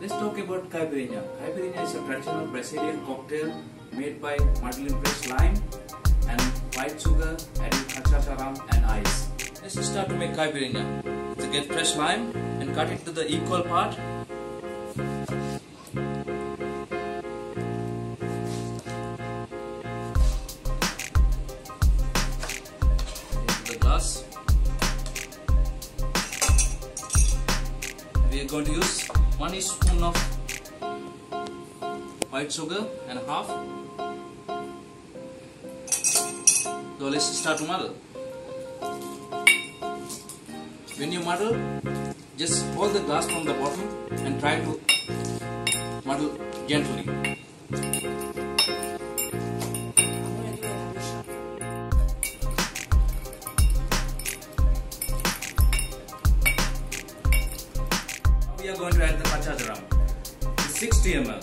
Let's talk about caipirinha. Caipirinha is a traditional Brazilian cocktail made by muddling fresh lime and white sugar, adding cachaça and ice. Let's start to make caipirinha. To get fresh lime and cut it to the equal part. Going to use one teaspoon of white sugar and half. So let's start to muddle. When you muddle, just hold the glass from the bottom and try to muddle gently. Are going to add the cachaça rum. 60 ml.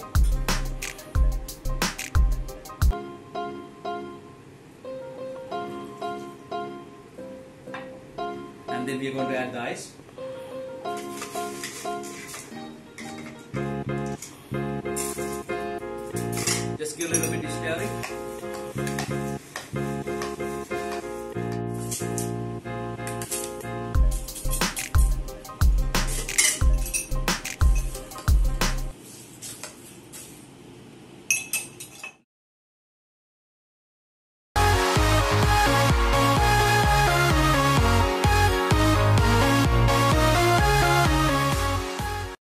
And then we are going to add the ice. Just give a little bit of stirring.